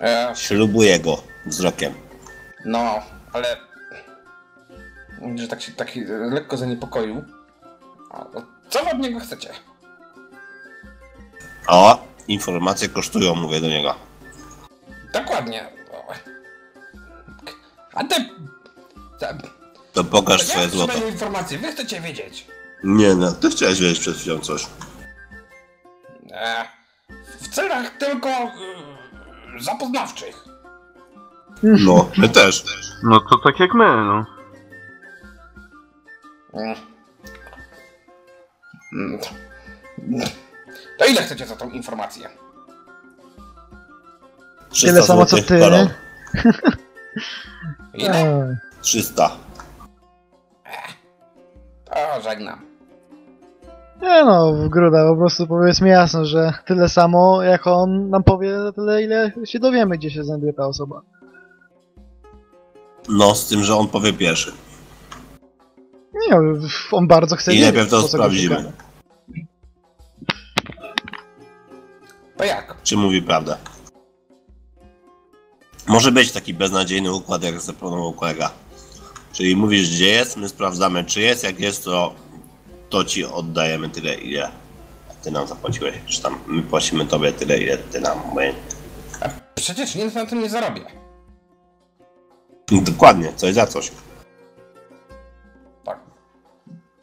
E, Ślubuję go wzrokiem. no, ale... Że tak się tak lekko zaniepokoił. No, Co wy od niego chcecie? O, informacje kosztują, mówię do niego. Dokładnie. A ty... To pokaż swoje złoto. informacji, wy chcecie wiedzieć. Nie no, ty chciałeś wiedzieć przed chwilą coś. E, w celach tylko y, zapoznawczych. No, my też. No to tak jak my, no. To ile chcecie za tą informację? 300 Tyle samo co ty. Ile? Ej, 300. O, żegnam. Nie no, w gruda, po prostu powiedzmy jasno, że tyle samo, jak on nam powie, tyle ile się dowiemy, gdzie się znajduje ta osoba. No, z tym, że on powie pierwszy. Nie, on bardzo chce I wiedzieć, najpierw to sprawdzimy. To jak? Czy mówi prawdę. Może być taki beznadziejny układ, jak zaproponował kolega. Czyli mówisz, gdzie jest, my sprawdzamy, czy jest. Jak jest, to, to ci oddajemy tyle, ile ty nam zapłaciłeś. Czy tam my płacimy tobie tyle, ile ty nam. My... Przecież nic na tym nie zarobię. Dokładnie, coś za coś. Tak.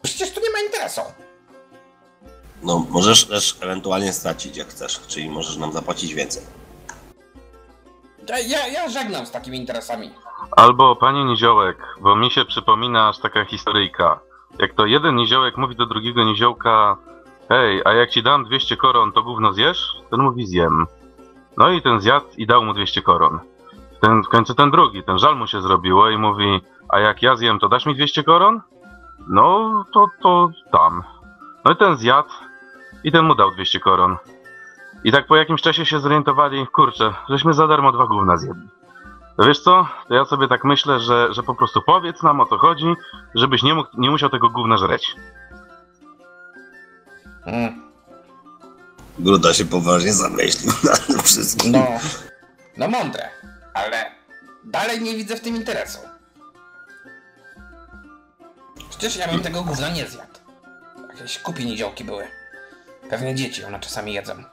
Przecież tu nie ma interesu. No, możesz też ewentualnie stracić, jak chcesz. Czyli możesz nam zapłacić więcej. Ja, ja, ja żegnam z takimi interesami. Albo panie niziołek, bo mi się przypomina aż taka historyjka. Jak to jeden niziołek mówi do drugiego niziołka Hej, a jak ci dam 200 koron, to gówno zjesz? Ten mówi zjem. No i ten zjadł i dał mu 200 koron. Ten, w końcu ten drugi, ten żal mu się zrobiło i mówi A jak ja zjem, to dasz mi 200 koron? No, to, to dam. No i ten zjadł i ten mu dał 200 koron. I tak po jakimś czasie się zorientowali, kurczę, żeśmy za darmo dwa gówna zjedli. To wiesz co? To ja sobie tak myślę, że, że po prostu powiedz nam o co chodzi, żebyś nie, mógł, nie musiał tego gówna żreć. Mm. Gruda się poważnie zamyślił nad tym wszystkim. No. No mądre. Ale dalej nie widzę w tym interesu. Przecież ja bym tego gówna nie zjadł. Jakieś kupie niziołki były. Pewnie dzieci one czasami jedzą.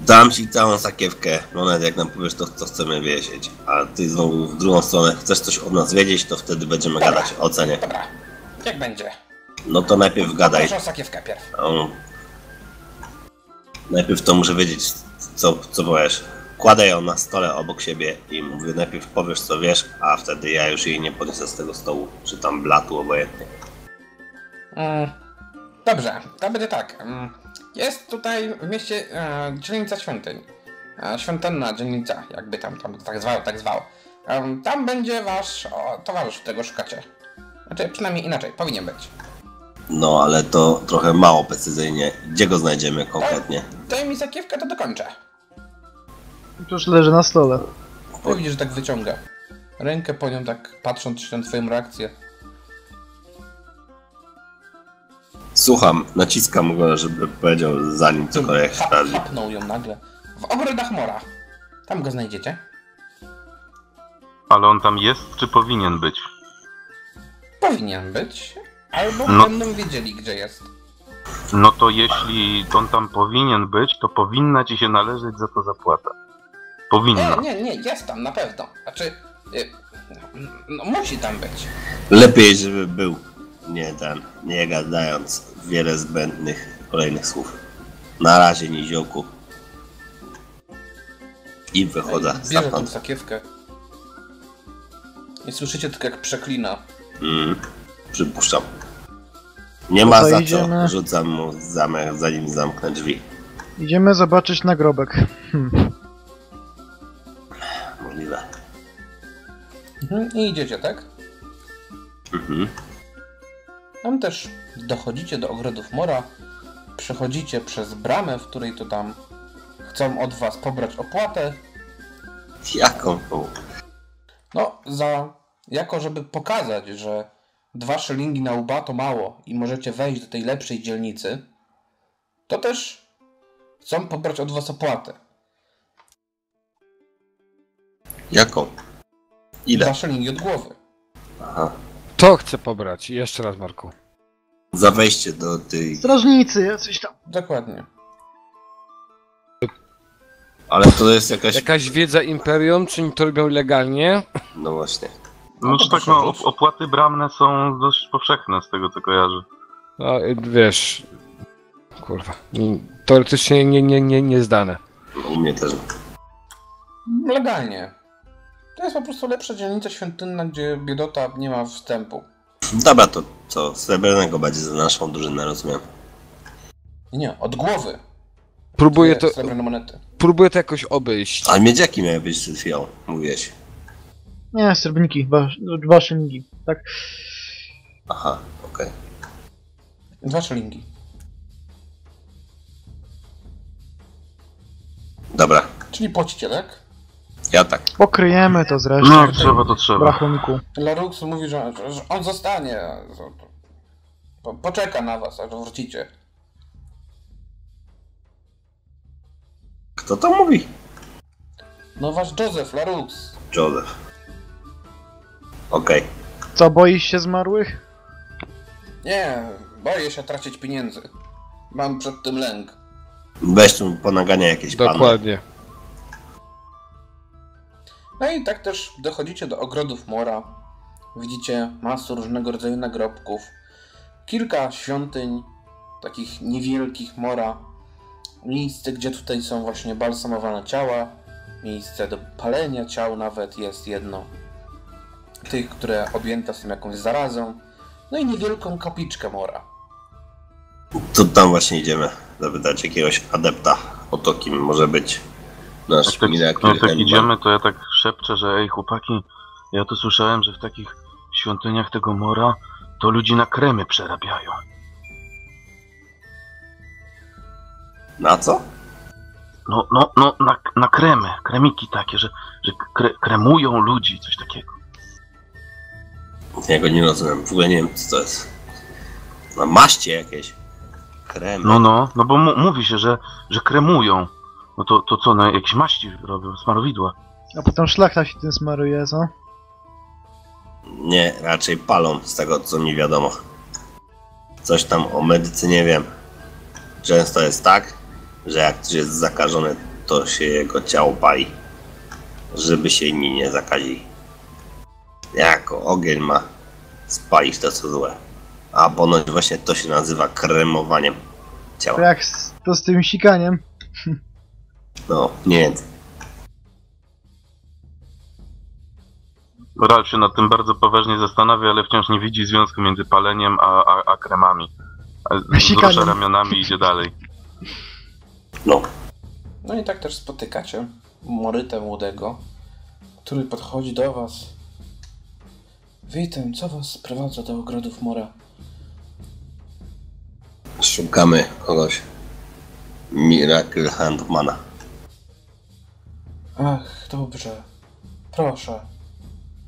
Dam ci całą sakiewkę monet, jak nam powiesz to, co chcemy wiedzieć. A ty znowu w drugą stronę chcesz coś od nas wiedzieć, to wtedy będziemy Dobra. gadać o cenie. Dobra. Jak będzie? No to najpierw gadaj. Proszę o sakiewkę pierw. Najpierw to muszę wiedzieć, co, co powiesz. Kładę ją na stole obok siebie i mówię, najpierw powiesz co wiesz, a wtedy ja już jej nie podniosę z tego stołu, czy tam blatu, obojętnie. Mm. Dobrze, to będzie tak. Mm. Jest tutaj w mieście e, dzielnica świątyń. E, świątynna dzielnica, jakby tam, tam tak zwał, tak zwał. Em, tam będzie wasz o, towarzysz, którego szukacie. Znaczy, przynajmniej inaczej, powinien być. No, ale to trochę mało precyzyjnie. Gdzie go znajdziemy konkretnie? Daj mi sakiewkę, to dokończę. To już leży na stole. Ty widzisz, że tak wyciąga. Rękę po nią, tak patrząc na twoją reakcję. Słucham, naciskam go, żeby powiedział zanim cokolwiek Chap, sprawdzi. chapnął ją nagle. W ogrodach mora. Tam go znajdziecie. Ale on tam jest, czy powinien być? Powinien być. Albo No. będą wiedzieli, gdzie jest. No to jeśli on tam powinien być, to powinna ci się należeć za to zapłata. Powinna. Nie, nie, nie, jest tam na pewno. Znaczy, y, no, musi tam być. Lepiej, żeby był. Nie ten, nie gadając wiele zbędnych kolejnych słów. Na razie, niziołku. I wychodzę Bierze tą stamtąd. sakiewkę. I słyszycie tylko jak przeklina. Mm, przypuszczam. Nie ma to za idziemy. co. Rzucam mu zamek, zanim zamknę drzwi. Idziemy zobaczyć nagrobek. Hmm. Możliwe. Mhm. I idziecie, tak? Mhm. Tam też dochodzicie do ogrodów mora. Przechodzicie przez bramę, w której to tam chcą od was pobrać opłatę. Jaką? No, za. Jako, żeby pokazać, że dwa szylingi na łba to mało i możecie wejść do tej lepszej dzielnicy, to też chcą pobrać od was opłatę. Jaką? Ile? Dwa szylingi od głowy. Aha. To chcę pobrać. Jeszcze raz, Marku. Za wejście do tej... Strażnicy, jacyś tam. Dokładnie. Ale to jest jakaś... Jakaś wiedza Imperium, czy oni to robią legalnie? No właśnie. No, to tak, no, op- opłaty bramne są dość powszechne z tego co kojarzę. No, y, wiesz... Kurwa. Mm, Teoretycznie nie, nie, nie, nie zdane. U mnie też. Legalnie. To jest po prostu lepsza dzielnica świątynna, gdzie biedota nie ma wstępu. Dobra, to co? Srebrnego będzie za naszą drużynę, rozumiem. Nie, od głowy. Próbuję to, Srebrne monety. próbuję to jakoś obejść. Ale miedziaki miały być przed chwilą, mówiłeś. Nie, srebrniki, dwa, dwa szylingi. Tak. Aha, okej. Dwa szylingi. Dobra, Czyli pościelek. Ja tak. Pokryjemy to No zresztą. jak trzeba, to trzeba. Rachunku. Larux mówi, że, że on zostanie. Po, poczeka na was, aż wrócicie. Kto to mówi? No wasz Joseph, Larux. Joseph. Okej. Co, boisz się zmarłych? Nie, boję się tracić pieniędzy. Mam przed tym lęk. Weź tu ponagania jakieś panny. Dokładnie. No i tak też dochodzicie do ogrodów Mora. Widzicie masę różnego rodzaju nagrobków. Kilka świątyń, takich niewielkich Mora. Miejsce, gdzie tutaj są właśnie balsamowane ciała. Miejsce do palenia ciał nawet jest jedno. Tych, które objęte są jakąś zarazą. No i niewielką kapliczkę Mora. To tam właśnie idziemy zapytać jakiegoś adepta o to, kim może być nasz Jak tak, jak tak Handman. idziemy, to ja tak szepczę, że ej chłopaki, ja to słyszałem, że w takich świątyniach tego mora to ludzi na kremy przerabiają. Na co? No, no, no, na, na kremy, kremiki takie, że, że kre, kremują ludzi, coś takiego. Ja go nie rozumiem, w ogóle nie wiem co to jest. Na maście jakieś. Kremy. No, no, no bo mówi się, że, że kremują. No to, to co, na jakieś maści robią, smarowidła. A potem szlachta się tym smaruje, co? Nie, raczej palą z tego co mi wiadomo. Coś tam o medycynie wiem. Często jest tak, że jak ktoś jest zakażony, to się jego ciało pali. Żeby się inni nie zakazili. Jako ogień ma spalić to co złe. A ponoć właśnie to się nazywa kremowaniem To ciała. jak z, to z tym sikaniem. No, nie więcej. Ralf się nad tym bardzo poważnie zastanawia, ale wciąż nie widzi związku między paleniem a, a, a kremami. A Sikaniem. Wzrusza ramionami i idzie dalej. No, No i tak też spotykacie Morytę młodego, który podchodzi do was. Witam, co was sprowadza do ogrodów Mora? szukamy kogoś. Miracle Handmana. Ach, dobrze. Proszę.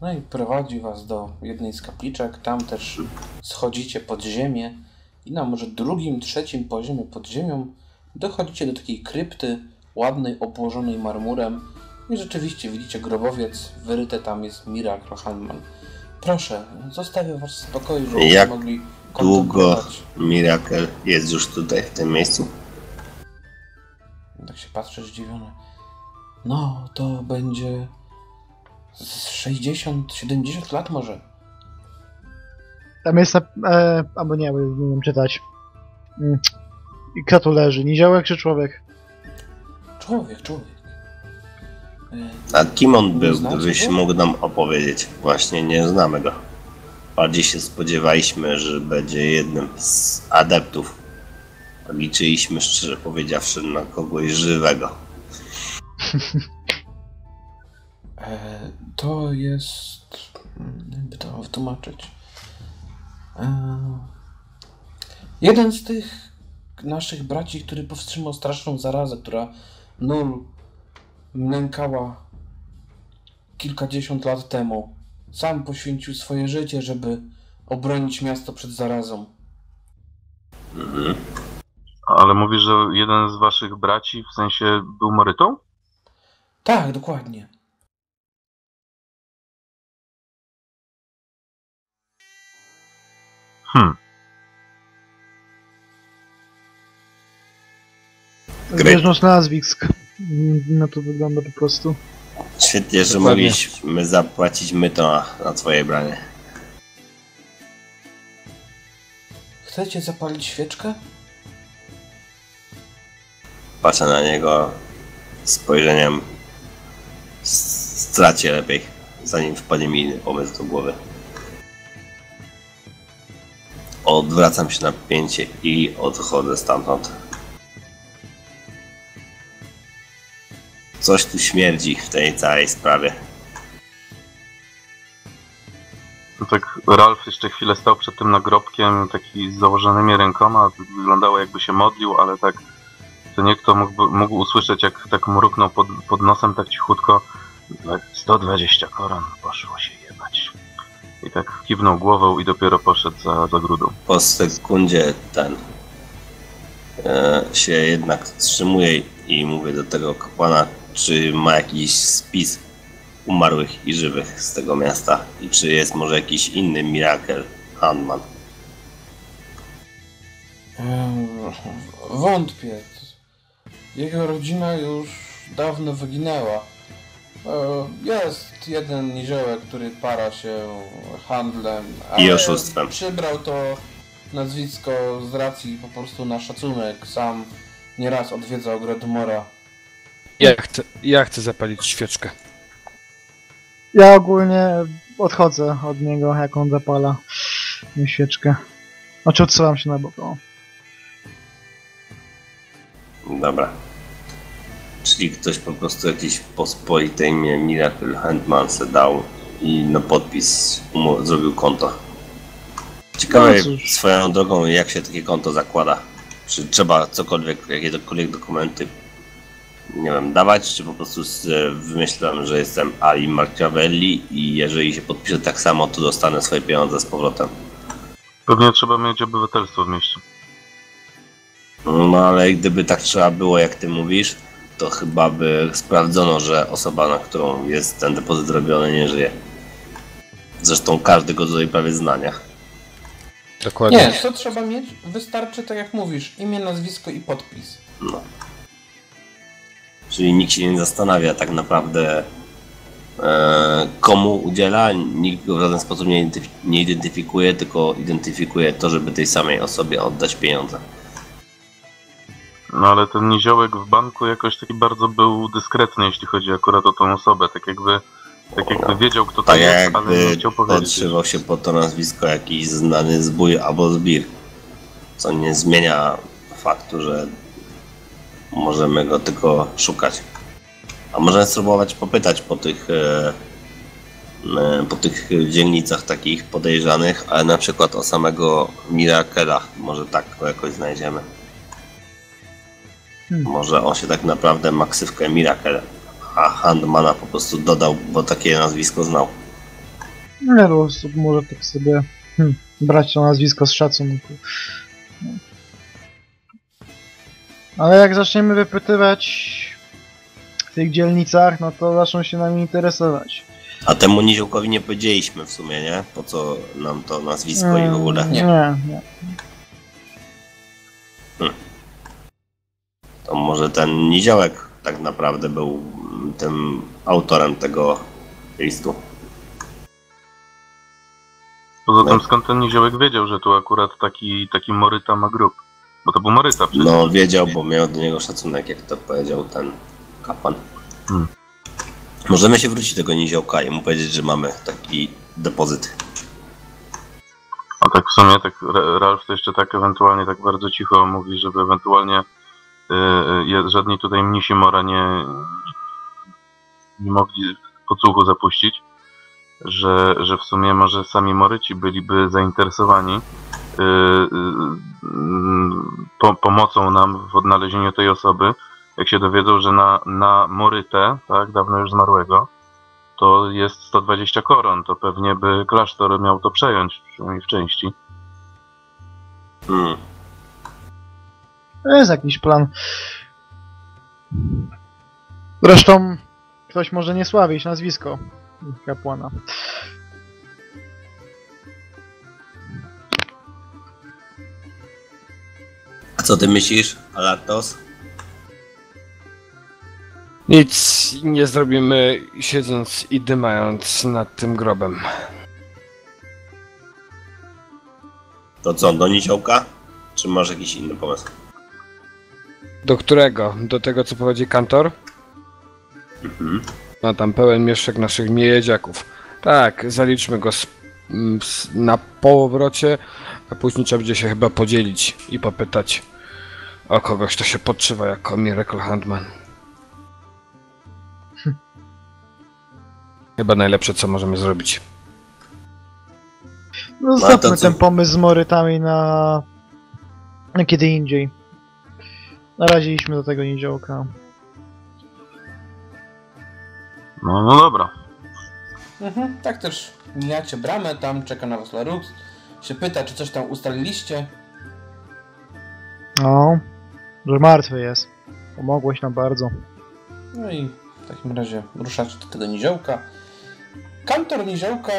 No i prowadzi was do jednej z kapliczek. Tam też schodzicie pod ziemię. I na może drugim, trzecim poziomie pod ziemią dochodzicie do takiej krypty, ładnej, obłożonej marmurem. I rzeczywiście widzicie grobowiec. Wyryte tam jest Miracle Handman. Proszę, zostawię was w spokoju, żebyście Jak mogli Długo. Miracle jest już tutaj, w tym miejscu. Tak się patrzę zdziwiony. No, to będzie z 60-70 lat może. Tam jest, na- e, albo nie, bo nie umiem czytać. Mm. I kto tu leży? Niziołek czy człowiek? Człowiek, człowiek. E, A kim on był, znacie gdybyś mógł nam opowiedzieć? Właśnie nie znamy go. Bardziej się spodziewaliśmy, że będzie jednym z adeptów. Liczyliśmy, szczerze powiedziawszy, na kogoś żywego. E, to jest. Jakby to wytłumaczyć. E, jeden z tych naszych braci, który powstrzymał straszną zarazę, która nul nękała kilkadziesiąt lat temu. Sam poświęcił swoje życie, żeby obronić miasto przed zarazą. Mhm. Ale mówisz, że jeden z waszych braci w sensie był Morytą? Tak, dokładnie. Hmm. Gry. Zbieżność nazwisk. No to wygląda po prostu. Świetnie, że mogliśmy zapłacić myto na, na twoje branie. Chcecie zapalić świeczkę? Patrzę na niego spojrzeniem stracie lepiej, zanim wpadnie mi inny pomysł do głowy. Odwracam się na pięcie i odchodzę stamtąd. Coś tu śmierdzi w tej całej sprawie. To tak Ralf jeszcze chwilę stał przed tym nagrobkiem, taki z założonymi rękoma, wyglądało jakby się modlił, ale tak to nie kto mógł, mógł usłyszeć, jak tak mruknął pod, pod nosem tak cichutko. Tak 120 koron, poszło się jebać. I tak kiwnął głową i dopiero poszedł za, za grudą. Po sekundzie ten e, się jednak wstrzymuję i mówię do tego kapłana, czy ma jakiś spis umarłych i żywych z tego miasta i czy jest może jakiś inny Mirakel Handman. Wątpię. Jego rodzina już dawno wyginęła. E, Jest jeden niziołek, który para się handlem. I ale oszustwem. Przybrał to nazwisko z racji po prostu na szacunek. Sam nieraz odwiedzał Gredmora. Ja chcę, ja chcę zapalić świeczkę. Ja ogólnie odchodzę od niego, jak on zapala tę świeczkę. Znaczy odsuwam się na bok. O. Dobra. Czyli ktoś po prostu jakiś pospolite imię Miracle Handman se dał i na podpis zrobił konto. Ciekawe No swoją drogą jak się takie konto zakłada. Czy trzeba cokolwiek, jakiekolwiek dokumenty nie wiem, dawać, czy po prostu wymyślam, że jestem Ali Marchiavelli i jeżeli się podpiszę tak samo, to dostanę swoje pieniądze z powrotem. Pewnie trzeba mieć obywatelstwo w mieście. No ale gdyby tak trzeba było, jak ty mówisz, to chyba by sprawdzono, że osoba, na którą jest ten depozyt robiony, nie żyje. Zresztą każdy go tutaj prawie zna, nie? Dokładnie. Nie, co trzeba mieć? Wystarczy, tak jak mówisz, imię, nazwisko i podpis. No. Czyli nikt się nie zastanawia tak naprawdę e, komu udziela, nikt go w żaden sposób nie, identyf- nie identyfikuje, tylko identyfikuje to, żeby tej samej osobie oddać pieniądze. No ale ten niziołek w banku jakoś taki bardzo był dyskretny, jeśli chodzi akurat o tą osobę. Tak jakby, tak jakby wiedział, kto to Tak jest, ale nie chciał powiedzieć. podszywał się pod to nazwisko jakiś znany zbój albo zbir. Co nie zmienia faktu, że możemy go tylko szukać. A możemy spróbować popytać po tych e, e, po tych dzielnicach takich podejrzanych, ale na przykład o samego Mirakela. Może tak go jakoś znajdziemy. Hmm. Może on się tak naprawdę ma ksywkę Mirakel, a Handmana po prostu dodał, bo takie nazwisko znał. Nie, po prostu może tak sobie hmm, brać to nazwisko z szacunku. No. Ale jak zaczniemy wypytywać w tych dzielnicach, no to zaczną się nami interesować. A temu niziołkowi nie powiedzieliśmy w sumie, nie? Po co nam to nazwisko i w ogóle. Mm, Nie. Nie, nie. To może ten niziołek tak naprawdę był tym autorem tego listu. Poza tym No. skąd ten niziołek wiedział, że tu akurat taki, taki Moryta ma grób? Bo to był Moryta przecież. No wiedział, bo miał do niego szacunek, jak to powiedział ten kapłan. Hmm. Możemy się wrócić do tego niziołka i mu powiedzieć, że mamy taki depozyt. A tak w sumie, tak Ra- Ralf to jeszcze tak ewentualnie tak bardzo cicho mówi, żeby ewentualnie żadni tutaj mnisi Mora nie, nie mogli podsłuchu zapuścić, że, że w sumie może sami Moryci byliby zainteresowani y, y, po, pomocą nam w odnalezieniu tej osoby, jak się dowiedzą, że na, na Morytę, tak, dawno już zmarłego, to jest 120 koron, to pewnie by klasztor miał to przejąć, przynajmniej w części. Hmm. To jest jakiś plan. Zresztą ktoś może nie sławić nazwisko kapłana. Co ty myślisz, Alartos? Nic nie zrobimy siedząc i dymając nad tym grobem. To co, do niziołka? Czy masz jakiś inny pomysł? Do którego? Do tego, co prowadzi kantor? Mhm. Ma tam pełen mieszek naszych miedziaków. Tak, zaliczmy go z, m, z, na powrocie, a później trzeba będzie się chyba podzielić i popytać o kogoś, kto się podszywa jako Miracle Handman. Chyba najlepsze, co możemy zrobić. No to zostawmy co? ten pomysł z morytami na... na kiedy indziej. Na razie idźmy do tego niziołka. No, no dobra. Mhm, tak też mijacie bramę, tam czeka na was Larux. Się pyta, czy coś tam ustaliliście. No, że martwy jest. Pomogłeś nam bardzo. No i w takim razie ruszacie do tego niziołka. Kantor niziołka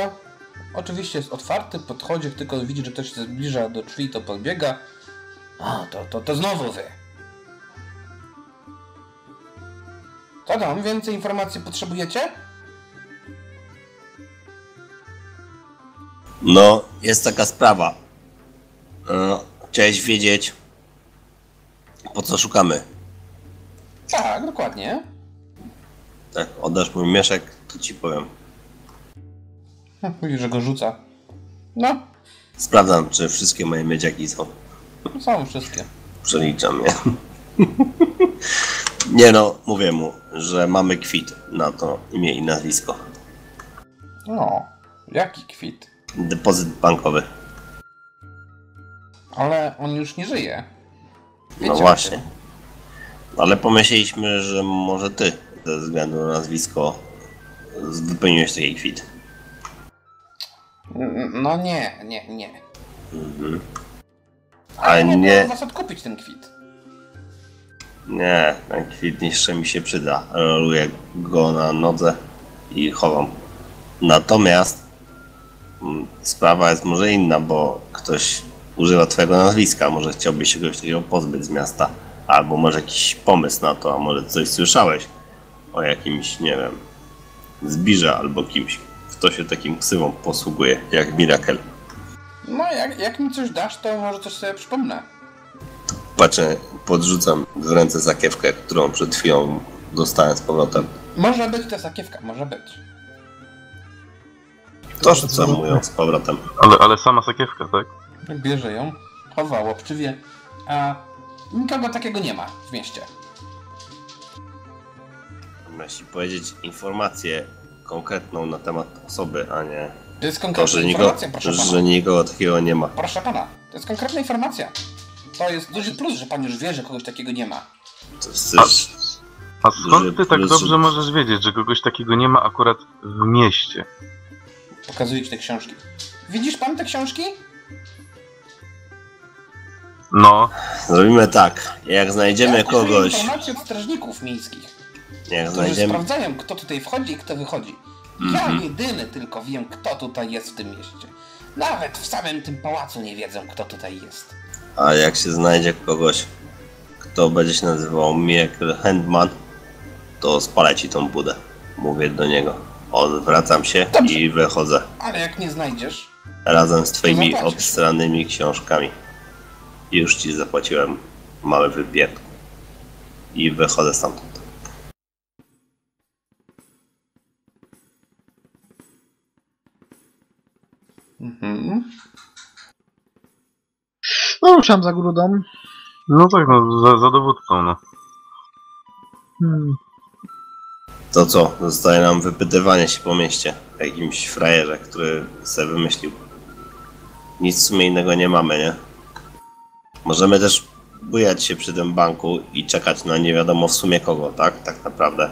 oczywiście jest otwarty, podchodzi, tylko widzi, że ktoś się zbliża do drzwi, to podbiega. A, to, to, to znowu wy. Tam? Więcej informacji potrzebujecie? No, jest taka sprawa. E, chciałeś wiedzieć, po co szukamy. Tak, dokładnie. Tak, oddasz mój mieszek, to ci powiem. Mówi, że go rzuca. No, Sprawdzam, czy wszystkie moje miedziaki są. są wszystkie. Przeliczam je. Nie no, mówię mu, że mamy kwit na to imię i nazwisko. O, jaki kwit. Depozyt bankowy. Ale on już nie żyje. No Wiecie o właśnie. Ale pomyśleliśmy, że może ty, ze względu na nazwisko, wypełniłeś taki kwit. No nie, nie, nie. Mhm. Ale A nie, nie- odkupić ten kwit. Nie, ten kwit jeszcze mi się przyda. Roluję go na nodze i chowam. Natomiast mm, sprawa jest może inna, bo ktoś używa twojego nazwiska, może chciałbyś się takiego pozbyć z miasta. Albo może jakiś pomysł na to, a może coś słyszałeś o jakimś, nie wiem, zbirze albo kimś, kto się takim ksywą posługuje, jak Miracle. No jak, jak mi coś dasz, to może coś sobie przypomnę. Patrzę, podrzucam w ręce zakiewkę, którą przed chwilą dostałem z powrotem. Może być ta sakiewka, może być. To rzucam mu ją z powrotem. Ale, ale sama sakiewka, tak? Bierze ją, chowa łapczywie, a nikogo takiego nie ma w mieście. Musi powiedzieć informację konkretną na temat osoby, a nie To jest to, konkretna że, nikogo, informacja, proszę pana. że nikogo takiego nie ma. Proszę pana, to jest konkretna informacja. To jest duży plus, że pan już wie, że kogoś takiego nie ma. To jest też... A skąd ty tak plus, dobrze że- możesz wiedzieć, że kogoś takiego nie ma akurat w mieście? Pokazuję ci te książki. Widzisz pan te książki? No, Zrobimy tak, jak znajdziemy Ja kogoś, informacje od strażników miejskich, jak znajdziemy... sprawdzają, kto tutaj wchodzi i kto wychodzi. Ja jedyny tylko wiem, kto tutaj jest w tym mieście. Nawet w samym tym pałacu nie wiedzą, kto tutaj jest. A jak się znajdzie kogoś, kto będzie się nazywał Miracle Handman, to spalę ci tą budę. Mówię do niego. Odwracam się Dobrze. i wychodzę. Ale jak nie znajdziesz, Razem z twoimi obstranymi książkami. Już ci zapłaciłem mały wypierd. I wychodzę stamtąd. mhm. No ruszam za grudą. no tak, no, za, za dowódcą, no. Hmm. To co? Zostaje nam wypytywanie się po mieście. Jakimś frajerze, który sobie wymyślił. Nic w sumie innego nie mamy, nie? Możemy też bujać się przy tym banku i czekać na nie wiadomo w sumie kogo, tak? Tak naprawdę.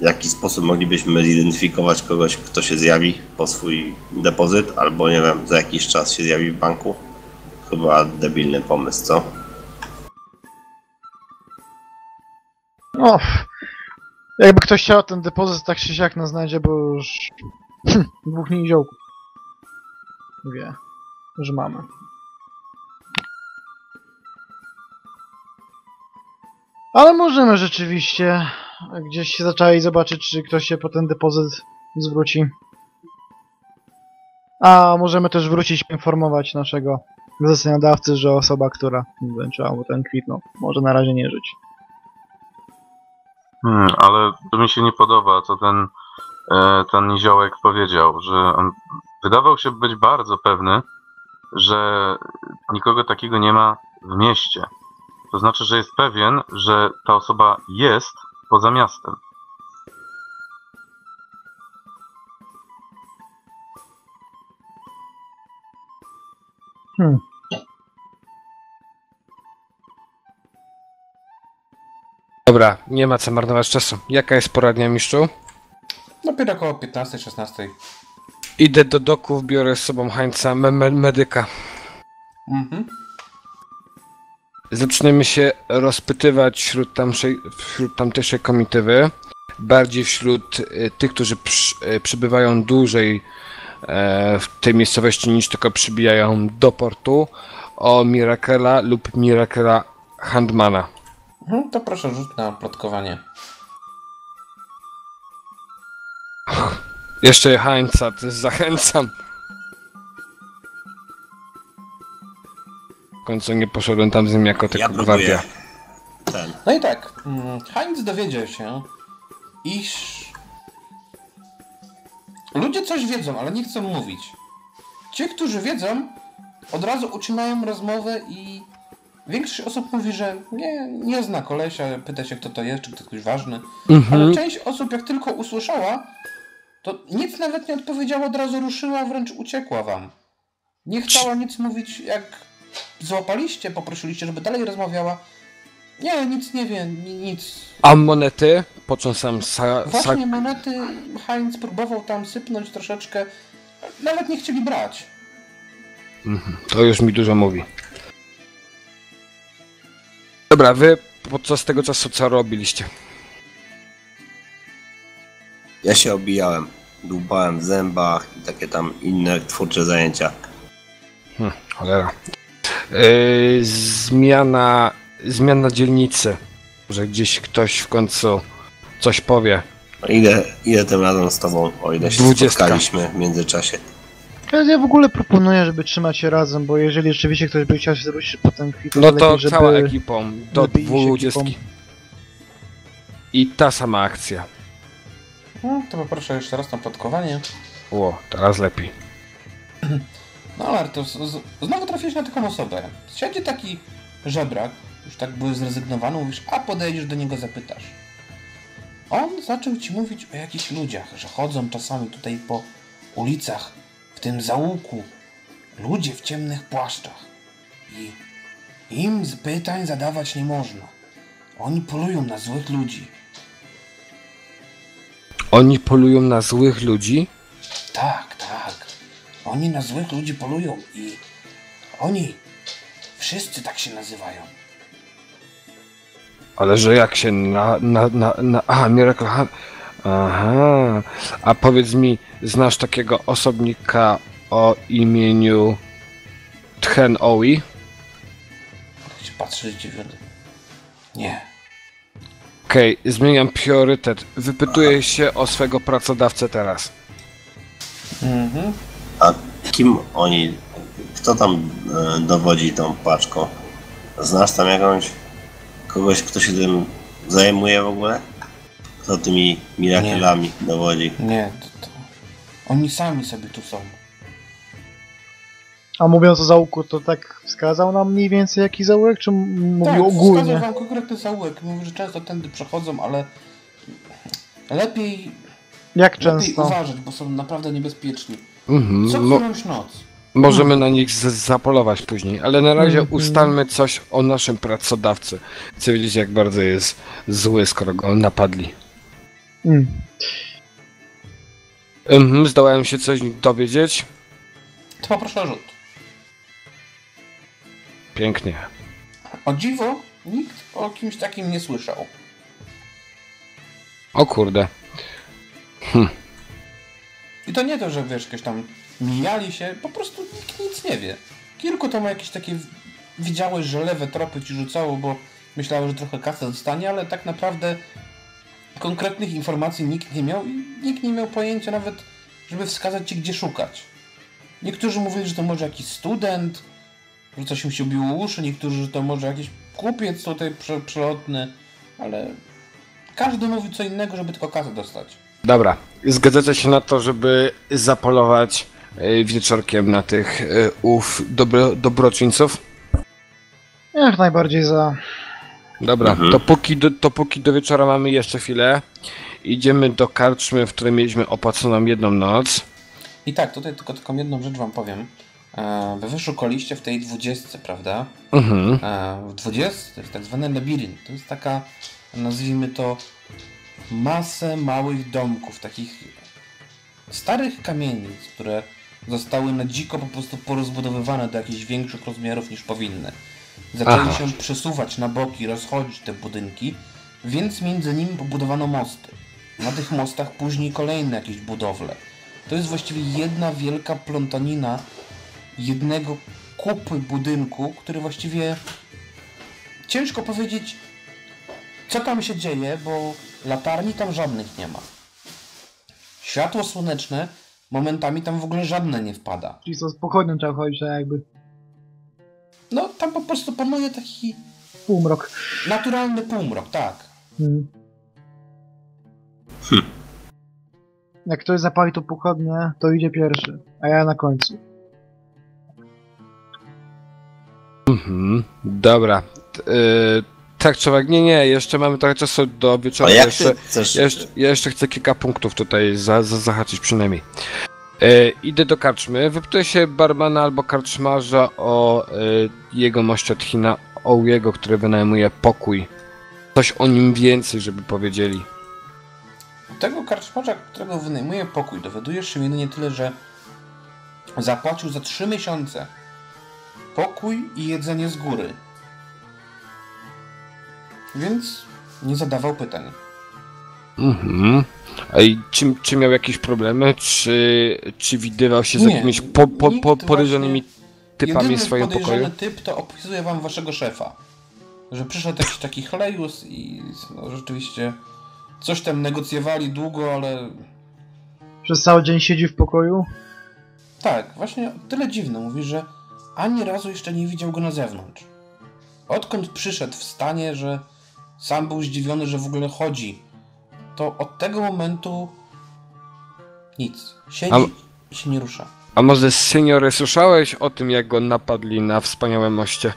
W jaki sposób moglibyśmy zidentyfikować kogoś, kto się zjawi po swój depozyt, albo nie wiem, za jakiś czas się zjawi w banku? Chyba debilny pomysł, co? O, jakby ktoś chciał ten depozyt, tak się siak nas znajdzie, bo już dwóch niziołków. Wie, że mamy. Ale możemy rzeczywiście gdzieś się zaczęli zobaczyć, czy ktoś się po ten depozyt zwróci. A możemy też wrócić poinformować naszego zleceniodawcy, że osoba, która wręczyła mu ten kwit, no, może na razie nie żyć. Hmm, ale to mi się nie podoba, co ten, e, ten niziołek powiedział, że on wydawał się być bardzo pewny, że nikogo takiego nie ma w mieście. To znaczy, że jest pewien, że ta osoba jest poza miastem. Hmm. Dobra, nie ma co marnować czasu. Jaka jest pora dnia, mistrzu? Dopiero około 15-16. Idę do doków, biorę z sobą Hańca, me me medyka. Mhm. Zaczniemy się rozpytywać wśród, tamszej, wśród tamtejszej komitywy, bardziej wśród y, tych, którzy przy, y, przybywają dłużej w tej miejscowości niż tylko przybijają do portu, o Mirakela lub Mirakela Handmana. Mhm, to proszę rzut na plotkowanie. Jeszcze Hańca, to jest zachęcam. W końcu nie poszedłem tam z nim jako Ja tylko próbuję. gwardia. No i tak, mm, Heinz dowiedział się, iż ludzie coś wiedzą, ale nie chcą mówić. Ci, którzy wiedzą, od razu uczynają rozmowę i większość osób mówi, że nie, nie zna kolesia, pyta się kto to jest, czy to ktoś ważny. Mhm. Ale część osób jak tylko usłyszała, to nic nawet nie odpowiedziała, od razu ruszyła, wręcz uciekła wam. Nie chciała nic mówić, jak złapaliście, poprosiliście, żeby dalej rozmawiała. Nie, nic nie wie, ni- nic. A monety? Po sam sa, sa, Właśnie monety Heinz próbował tam sypnąć troszeczkę. Nawet nie chcieli brać. Mhm, To już mi dużo mówi. Dobra, wy podczas tego czasu co robiliście? Ja się obijałem. Dłubałem w zębach i takie tam inne twórcze zajęcia. Hm, cholera. Yy, zmiana, zmiana dzielnicy. Że gdzieś ktoś w końcu coś powie. Idę, idę tym razem z tobą, o ile się Dwudziestka. spotkaliśmy w międzyczasie. Ja, ja w ogóle proponuję, żeby trzymać się razem, bo jeżeli rzeczywiście ktoś by chciał się zwrócić po ten kwit, No to lepiej, żeby... cała ekipą do lepiej dwudziestki. I ta sama akcja. No, to poproszę jeszcze raz na plotkowanie. Ło, teraz lepiej. No ale to z, z, znowu trafiłeś na taką osobę. Siedzi taki żebrak, już tak były zrezygnowany, mówisz, a podejdziesz do niego, zapytasz. On zaczął ci mówić o jakichś ludziach, że chodzą czasami tutaj po ulicach, w tym zaułku, ludzie w ciemnych płaszczach. I im z pytań zadawać nie można. Oni polują na złych ludzi. Oni polują na złych ludzi? Tak, tak. Oni na złych ludzi polują i oni wszyscy tak się nazywają. Ale że jak się na... na, na, na aha, Miracle Hunt. Aha. A powiedz mi, znasz takiego osobnika o imieniu Tchen Owi? Się patrzy zdziwiony. Nie. Okej, zmieniam priorytet. Wypytuję się o swego pracodawcę teraz. Mhm. A kim oni, kto tam e, dowodzi tą paczką? Znasz tam jakąś, kogoś, kto się tym zajmuje w ogóle? Kto tymi mirakelami dowodzi? Nie, to, to... Oni sami sobie tu są. A mówiąc o zaułku, to tak wskazał nam mniej więcej jaki zaułek, czy mówił tak, ogólnie? wskazał wam konkretny zaułek. Mówi, że często tędy przechodzą, ale lepiej, Jak lepiej często? uważać, bo są naprawdę niebezpieczni. Mhm, Co mo- którąś noc. Możemy na nich z- zapolować później, ale na razie Mhm. ustalmy coś o naszym pracodawcy. Chcę wiedzieć, jak bardzo jest zły, skoro go napadli. Mm. Mhm, zdołałem się coś dowiedzieć. To poproszę o rzut. Pięknie. O dziwo, nikt o kimś takim nie słyszał. O kurde. I to nie to, że wiesz, jakieś tam mijali się, po prostu nikt nic nie wie. Kilku to ma jakieś takie, widziałeś, że lewe tropy ci rzucało, bo myślały, że trochę kasy dostanie, ale tak naprawdę konkretnych informacji nikt nie miał i nikt nie miał pojęcia nawet, żeby wskazać ci, gdzie szukać. Niektórzy mówili, że to może jakiś student, że coś im się biło uszy, niektórzy, że to może jakiś kupiec tutaj prze, przelotny, ale każdy mówi co innego, żeby tylko kasę dostać. Dobra, zgadzacie się na to, żeby zapolować wieczorkiem na tych y, ów dobro, dobroczyńców? Jak najbardziej za. Dobra, Mhm. to, póki do, to póki do wieczora mamy jeszcze chwilę. Idziemy do karczmy, w której mieliśmy opłaconą jedną noc. I tak, tutaj tylko taką jedną rzecz wam powiem. E, Wy wyszukaliście w tej dwudziestce, prawda? Mhm. E, W 20 to jest tak zwany labirynt. To jest taka, nazwijmy to, masę małych domków, takich starych kamienic, które zostały na dziko po prostu porozbudowywane do jakichś większych rozmiarów niż powinny. Zaczęli Aha. się przesuwać na boki, rozchodzić te budynki, więc między nimi pobudowano mosty. Na tych mostach później kolejne jakieś budowle. To jest właściwie jedna wielka plątanina jednego kupy budynku, który właściwie ciężko powiedzieć, co tam się dzieje, bo latarni tam żadnych nie ma. Światło słoneczne momentami tam w ogóle żadne nie wpada. Czyli co z pochodnią trzeba chodzić, tak jakby. No, tam po prostu panuje taki Półmrok. naturalny półmrok, tak. Hmm. Jak ktoś zapali tą pochodnię, to idzie pierwszy, a ja na końcu. Mhm. Dobra. T- y, tak, człowiek, nie, nie, jeszcze mamy trochę czasu do wieczora. A jak jeszcze, chcesz... jeszcze, ja jeszcze chcę kilka punktów tutaj za, za, zahaczyć przynajmniej. E, idę do karczmy, wypytuję się barmana albo karczmarza o e, jego moście od China, o jego, który wynajmuje pokój. Coś o nim więcej, żeby powiedzieli. Tego karczmarza, którego wynajmuje pokój, dowiadujesz się jedynie tyle, że zapłacił za trzy miesiące pokój i jedzenie z góry. Więc nie zadawał pytań. Mhm. A i czy, czy miał jakieś problemy? Czy, czy widywał się z Nie, jakimiś po, po, po, podejrzanymi typami Jedyny w swoim pokoju? typ to opisuje wam waszego szefa. Że przyszedł jakiś taki chlejus i no, rzeczywiście coś tam negocjowali długo, ale Przez cały dzień siedzi w pokoju. tak, właśnie tyle dziwne. Mówi, że ani razu jeszcze nie widział go na zewnątrz. Odkąd przyszedł w stanie, że sam był zdziwiony, że w ogóle chodzi, to od tego momentu nic. Siedzi A- i się nie rusza. A może seniory słyszałeś o tym, jak go napadli na wspaniałym moście?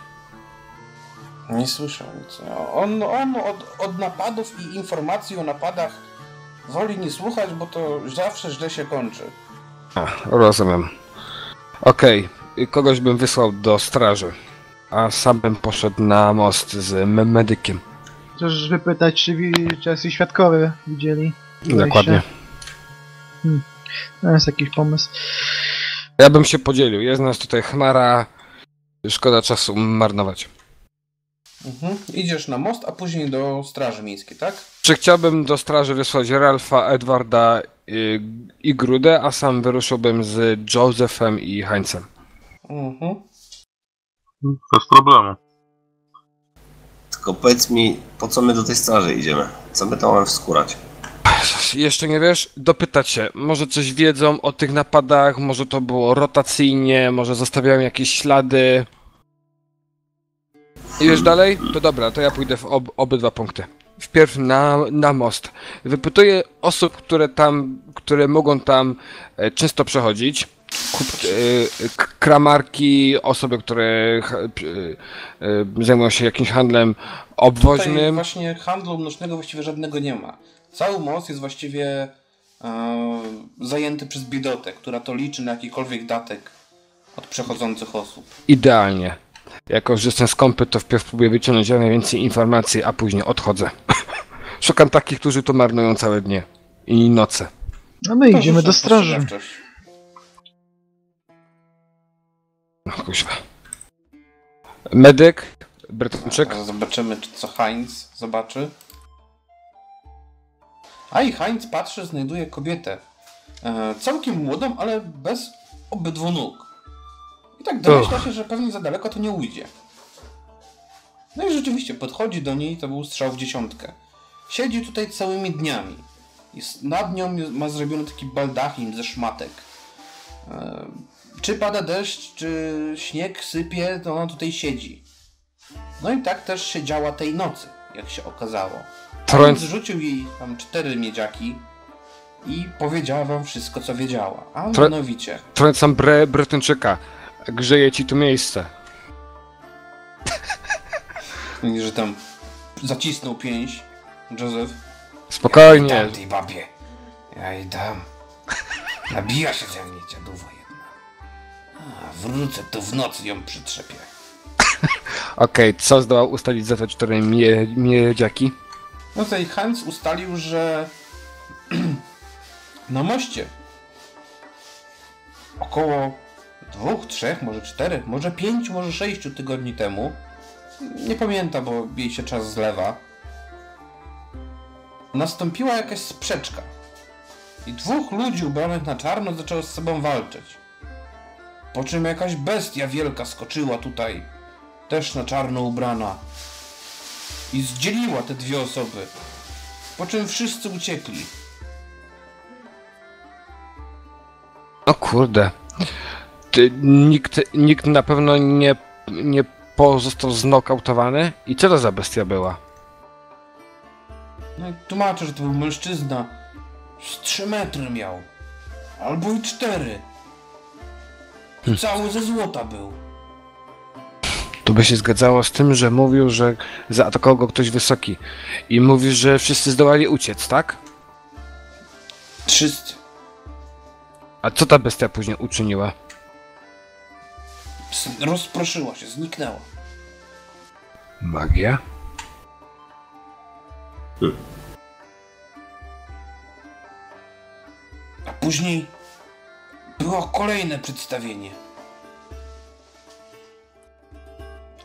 Nie słyszał nic. On, on od, od napadów i informacji o napadach woli nie słuchać, bo to zawsze źle się kończy. A, rozumiem. Okej, y, kogoś bym wysłał do straży, a sam bym poszedł na most z me- medykiem. Chcesz wypytać, czy, czy jacyś świadkowie widzieli? Dokładnie. To jest jakiś pomysł. Ja bym się podzielił. Jest nas tutaj chmara. Szkoda czasu marnować. Mhm. Idziesz na most, a później do Straży Miejskiej, tak? Czy chciałbym do straży wysłać Ralfa, Edwarda y, i Grudę, a sam wyruszyłbym z Josephem i Heinzem. Mhm. Bez problemu. Tylko powiedz mi, po co my do tej straży idziemy? Co my tam mamy wskórać? Jeszcze nie wiesz? Dopytać się. Może coś wiedzą o tych napadach, może to było rotacyjnie, może zostawiają jakieś ślady. Idziesz dalej? To dobra, to ja pójdę w ob obydwa punkty. Wpierw na, na most. Wypytuję osób, które tam, które mogą tam e, często przechodzić. Kup, k- kramarki, osoby, które e, e, zajmują się jakimś handlem Tutaj obwoźnym. właśnie handlu mnożnego właściwie żadnego nie ma. Cały most jest właściwie e, zajęty przez biedotę, która to liczy na jakikolwiek datek od przechodzących osób. Idealnie. Jako, że jestem skąpy, to wpierw próbuję wyciągnąć jak najwięcej informacji, a później odchodzę. Szukam takich, którzy tu marnują całe dnie i noce. A my To idziemy do straży. Spostrzegawczość. No, kuźwa. Medyk, Brytyjczyk. Zobaczymy, czy co Heinz zobaczy. A i Heinz patrzy, znajduje kobietę. E, całkiem młodą, ale bez obydwu nóg. I tak domyśla się, że pewnie za daleko to nie ujdzie. No i rzeczywiście podchodzi do niej, to był strzał w dziesiątkę. Siedzi tutaj całymi dniami. Jest, nad nią ma zrobiony taki baldachin ze szmatek. E, czy pada deszcz, czy śnieg sypie, to ona tutaj siedzi. No i tak też siedziała tej nocy, jak się okazało. Więc zrzucił jej tam cztery miedziaki i powiedziała wam wszystko, co wiedziała. A Tro- mianowicie, Trącam Bre Brytyjczyka. Grzeje ci tu miejsce. że tam zacisnął pięść Józef. Spokojnie. Dam tej babie. Ja jej dam. Nabija się ze mnie dziaduwa. A, wrócę tu w nocy ją przytrzepię. Okej, co zdołał ustalić za te cztery mie miedziaki? No tutaj Hans ustalił, że na moście około dwóch, trzech, może czterech, może pięciu, może sześciu tygodni temu nie pamiętam, bo jej się czas zlewa nastąpiła jakaś sprzeczka i dwóch ludzi ubranych na czarno zaczęło z sobą walczyć. Po czym jakaś bestia wielka skoczyła tutaj, też na czarno ubrana i zdzieliła te dwie osoby. Po czym wszyscy uciekli. O kurde. Ty, nikt, nikt na pewno nie, nie pozostał znokautowany? I co to za bestia była? No tłumaczę, że to był mężczyzna. Z 3 metry miał. Albo i 4. Cały ze złota był. To by się zgadzało z tym, że mówił, że zaatakował go ktoś wysoki. I mówisz, że wszyscy zdołali uciec, tak? Wszyscy. A co ta bestia później uczyniła? Rozproszyła się, zniknęła. Magia? A później było kolejne przedstawienie.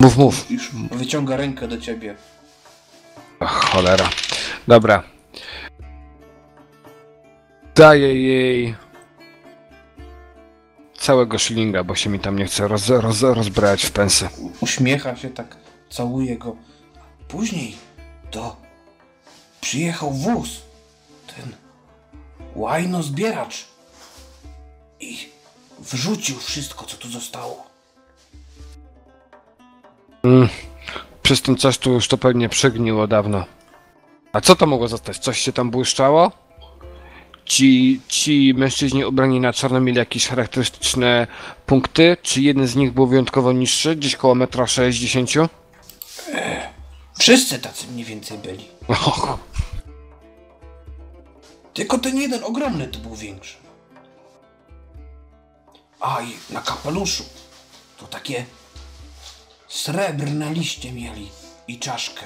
Mów, mów. Wyciąga rękę do ciebie. Ach, cholera. Dobra. Daję jej całego szylinga, bo się mi tam nie chce roz, roz, rozbrać w pensy. Uśmiecha się tak, całuje go. Później to przyjechał wóz. Ten łajno zbieracz. I wrzucił wszystko, co tu zostało. Mm, przez ten czas tu już to pewnie przegniło dawno. A co to mogło zostać? Coś się tam błyszczało? Ci, ci mężczyźni ubrani na czarno mieli jakieś charakterystyczne punkty? Czy jeden z nich był wyjątkowo niższy, gdzieś koło metra 60? Wszyscy tacy mniej więcej byli. Och, Tylko ten jeden ogromny to był większy. A i na kapeluszu to takie srebrne liście mieli i czaszkę.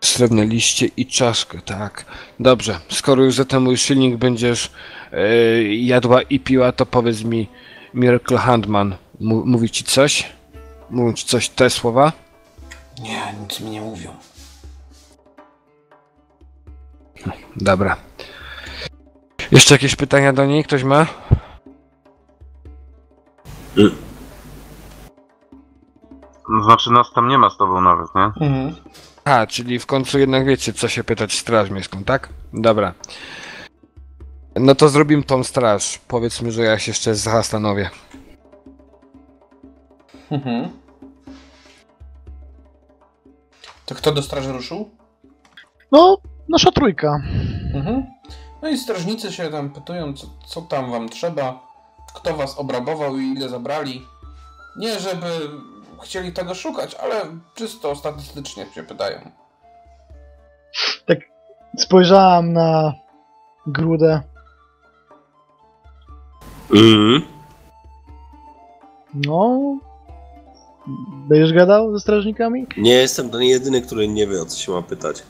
Srebrne liście i czaszkę, tak. Dobrze, skoro już za ten mój silnik będziesz e, jadła i piła, to powiedz mi, Miracle Handman, mówi ci coś? Mówią ci coś te słowa? Nie, nic mi nie mówią. Dobra. Jeszcze jakieś pytania do niej? Ktoś ma? Znaczy nas tam nie ma z tobą nawet, nie? Mhm. A, czyli w końcu jednak wiecie, co się pytać straż miejską, tak? Dobra. No to zrobimy tą straż. Powiedzmy, że ja się jeszcze zastanowię. Mhm. To kto do straży ruszył? No, nasza trójka. Mhm. No i strażnicy się tam pytują, co, co tam wam trzeba, kto was obrabował i ile zabrali. Nie, żeby chcieli tego szukać, ale czysto statystycznie się pytają. Spojrzałam na grudę. Mhm. No. Będziesz gadał ze strażnikami? Nie jestem ten jedyny, który nie wie o co się ma pytać.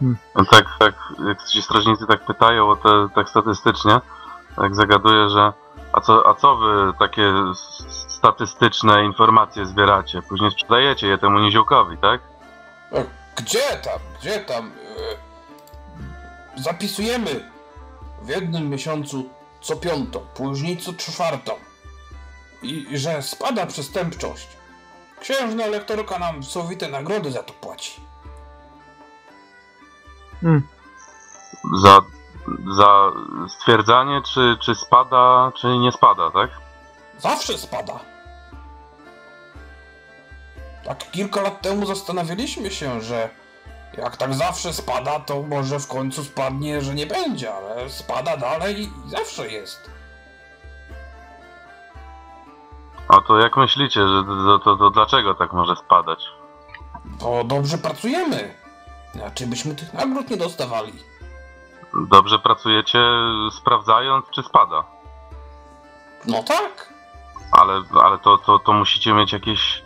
No tak, tak, jak ci strażnicy tak pytają o te, tak statystycznie, tak zagaduję, że a co, a co wy takie statystyczne informacje zbieracie? Później sprzedajecie je temu niziołkowi, tak? E, Gdzie tam? Gdzie tam? E, Zapisujemy w jednym miesiącu co piątą, później co czwartą. I że spada przestępczość. Księżna lektorka nam sowite nagrody za to płaci. Mm. Za, za stwierdzanie, czy, czy spada, czy nie spada, tak? Zawsze spada. Tak kilka lat temu zastanawialiśmy się, że jak tak zawsze spada, to może w końcu spadnie, że nie będzie, ale spada dalej i zawsze jest. A to jak myślicie, że to, to, to dlaczego tak może spadać? Bo dobrze pracujemy. Inaczej byśmy tych nagród nie dostawali. Dobrze pracujecie sprawdzając, czy spada. No tak. Ale, ale to, to, to musicie mieć jakieś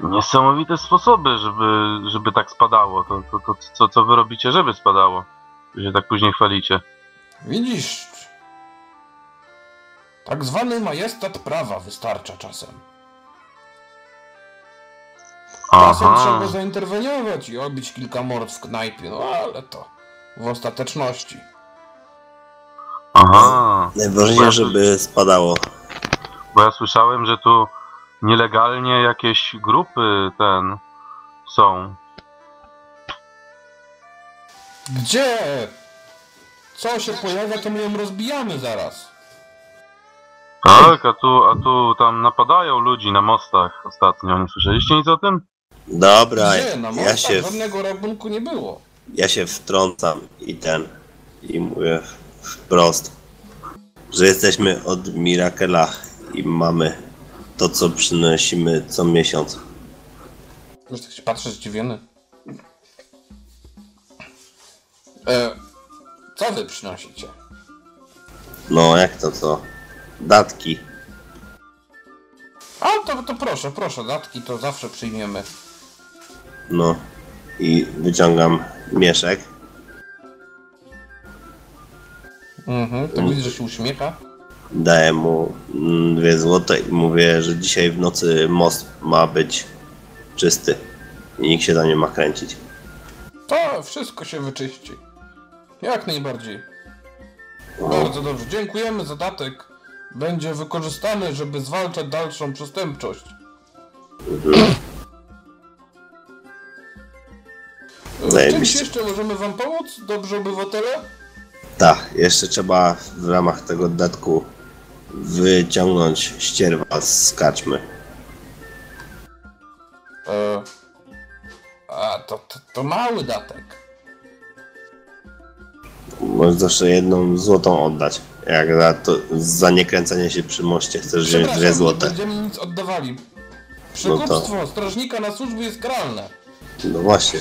niesamowite sposoby, żeby, żeby tak spadało. To, to, to co, co wy robicie, żeby spadało? Wy się tak później chwalicie. Widzisz, tak zwany majestat prawa wystarcza czasem. Czasem Aha, trzeba zainterweniować i obić kilka mord w knajpie, no ale to w ostateczności. aha. Najważniejsze, żeby spadało. Bo ja słyszałem, że tu nielegalnie jakieś grupy ten są. Gdzie? Co się pojawia, to my ją rozbijamy zaraz. Tak, a tu, a tu tam napadają ludzi na mostach ostatnio. Nie słyszeliście nic o tym? Dobra, Gdzie? Na ja mostach się, żadnego rabunku nie było. ja się wtrącam i ten, i mówię wprost, że jesteśmy od Mirakela i mamy to, co przynosimy co miesiąc. Już tak się patrzę zdziwiony. E, co wy przynosicie? No, jak to co? Datki. A, to, to proszę, proszę, datki to zawsze przyjmiemy. No. I wyciągam mieszek. Mhm, tak widzę, że się uśmiecha. Daję mu mm, dwie złote i mówię, że dzisiaj w nocy most ma być czysty. I nikt się tam nie ma kręcić. To wszystko się wyczyści. Jak najbardziej. Bardzo dobrze. Dziękujemy za datek. Będzie wykorzystany, żeby zwalczać dalszą przestępczość. E, czymś Zajebiście. jeszcze możemy wam pomóc, dobrzy obywatele? Tak, jeszcze trzeba w ramach tego datku wyciągnąć ścierwa z kaczmy. E, a, to, to, to mały datek. Możesz zawsze jedną złotą oddać. Jak za, to, za niekręcenie się przy moście chcesz wziąć dwie Przepraszam, nie złote. będziemy nic oddawali. Przekupstwo strażnika na służbie jest karalne. No właśnie.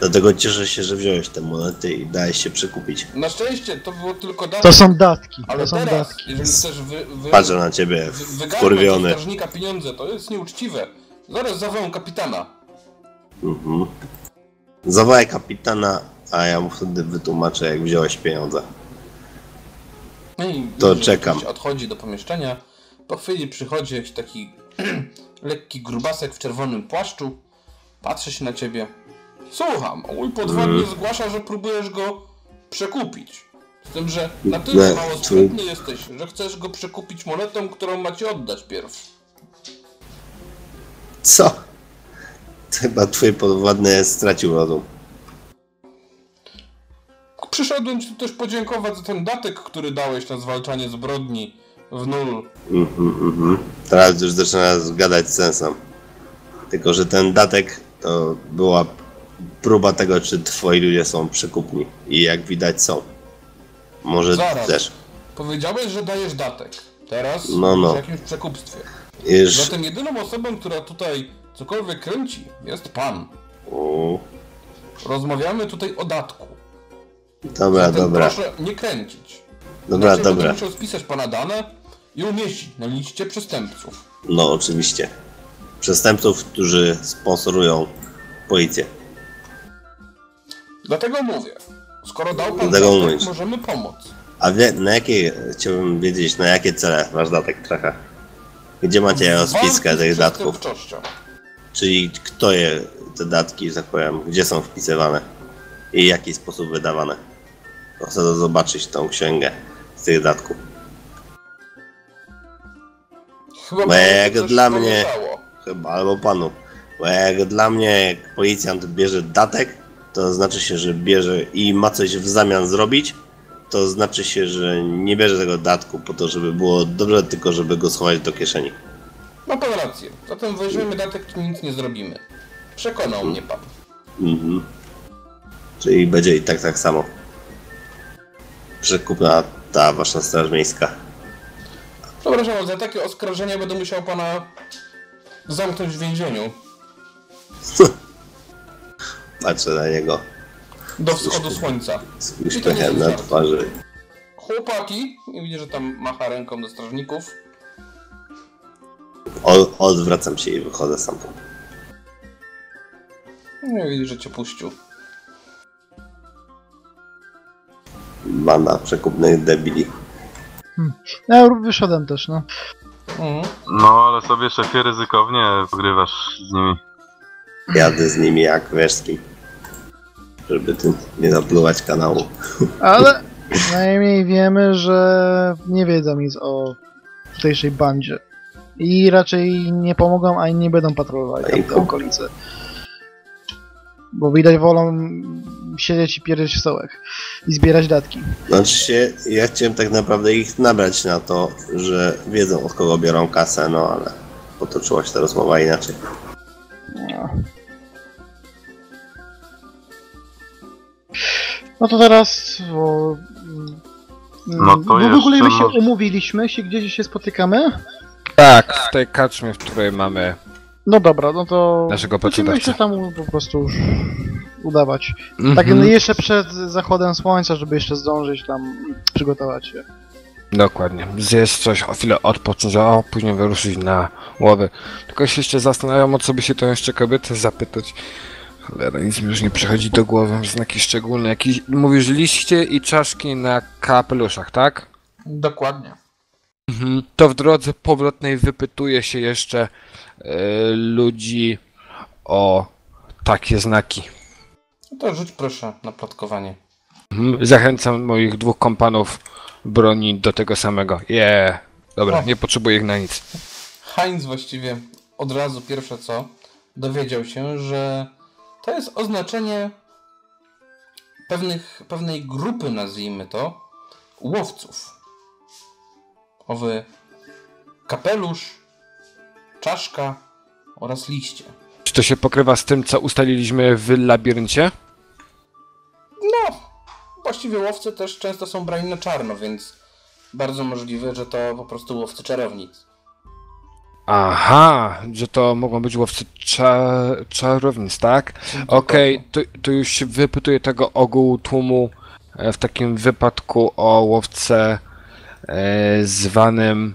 Dlatego cieszę się, że wziąłeś te monety i dałeś się przekupić. Na szczęście to było tylko datek. To są datki, Ale to są teraz, datki. jeżeli chcesz wy, wy, Patrzę na ciebie, wkurwiony. strażnika pieniądze, to jest nieuczciwe. Zaraz zawołam kapitana. Mhm. Zawołaj kapitana, a ja mu wtedy wytłumaczę, jak wziąłeś pieniądze. No i To czekam. Odchodzi do pomieszczenia. Po chwili przychodzi jakiś taki lekki grubasek w czerwonym płaszczu. Patrzy się na ciebie. Słucham, mój podwodny Mm. zgłasza, że próbujesz go przekupić. Z tym, że na tyle mało sprytny jesteś, że chcesz go przekupić monetą, którą macie oddać pierw. Co? Chyba twój podwładny stracił rozum. Przyszedłem ci też podziękować za ten datek, który dałeś na zwalczanie zbrodni w nul. Mhm, mhm. Teraz już zaczyna zgadać z sensem. Tylko, że ten datek to była próba tego, czy twoi ludzie są przekupni. I jak widać są. Może Zaraz. też. Powiedziałeś, że dajesz datek. Teraz No, no. w jakimś przekupstwie. Już... Zatem jedyną osobą, która tutaj cokolwiek kręci, jest pan. U, Rozmawiamy tutaj o datku. Dobra, Zatem dobra. proszę nie kręcić. Dobra, Inaczej dobra. Musiał spisać pana dane i umieścić na liście przestępców. No, oczywiście. Przestępców, którzy sponsorują policję. Dlatego mówię, skoro dał pan Dlatego datek, mówisz. możemy pomóc. A wie, na jakie, chciałbym wiedzieć, na jakie cele wasz datek trafia? Gdzie macie rozpiskę tych datków? Czyli kto je, te datki, że tak powiem, gdzie są wpisywane i w jaki sposób wydawane. Chcę zobaczyć tą księgę z tych datków. Chyba Bo jak dla mnie- chyba, albo panu. Bo jak dla mnie, jak policjant bierze datek, to znaczy się, że bierze i ma coś w zamian zrobić, to znaczy się, że nie bierze tego datku po to, żeby było dobrze, tylko żeby go schować do kieszeni. Ma pan rację. Zatem weźmiemy datek, to nic nie zrobimy. Przekonał mnie pan. Mhm. Czyli będzie i tak tak samo. Przekupna ta wasza straż miejska. Przepraszam, za takie oskarżenia będę musiał pana zamknąć w więzieniu. Patrzę na niego Do wschodu słońca. z uśmiechem na twarzy. Chłopaki, i widzę, że tam macha ręką do strażników. O, odwracam się i wychodzę sam. No i widzę, że cię puścił. Banda przekupnych debili. Ja wyszedłem też, no. Mhm. No, ale sobie szefie ryzykownie pogrywasz z nimi. Jadę z nimi jak kim. Żeby tym nie zapluwać kanału. Ale najmniej wiemy, że nie wiedzą nic o tutejszej bandzie. I raczej nie pomogą, ani nie będą patrolowali tam te okolice. Bo widać wolą siedzieć i pierdzieć w stołek i zbierać datki. Znaczy się, ja chciałem tak naprawdę ich nabrać na to, że wiedzą od kogo biorą kasę, no ale potoczyła się ta rozmowa inaczej. No. No to teraz. Bo, mm, No to bo w ogóle jeszcze my się może- umówiliśmy się, gdzie się spotykamy? Tak, w tej kaczmie, w której mamy No dobra, no to. Naszego Musimy się tam po prostu już udawać. Mhm. Tak no jeszcze przed zachodem słońca, żeby jeszcze zdążyć tam przygotować się. Dokładnie. Zjeść coś, o chwilę odpocząć, a później wyruszyć na łowy. Tylko się jeszcze zastanawiam, o co by się to jeszcze kobiety zapytać. Cholera, nic mi już nie przychodzi do głowy, znaki szczególne. Jakiś, mówisz liście i czaszki na kapeluszach, tak? Dokładnie. Mhm. To w drodze powrotnej wypytuje się jeszcze e, ludzi o takie znaki. No to rzuć proszę na plotkowanie. Mhm. Zachęcam moich dwóch kompanów broni do tego samego. Je. Dobra, O. nie potrzebuję ich na nic. Heinz właściwie od razu pierwsze co dowiedział się, że to jest oznaczenie pewnych, pewnej grupy, nazwijmy to, łowców. Owy kapelusz, czaszka oraz liście. Czy to się pokrywa z tym, co ustaliliśmy w labiryncie? No, właściwie łowcy też często są brani na czarno, więc bardzo możliwe, że to po prostu łowcy czarownic. Aha, że to mogą być łowcy cza czarownic, tak? Okej, to, to już się wypytuje tego ogółu tłumu e, w takim wypadku o łowce e, zwanym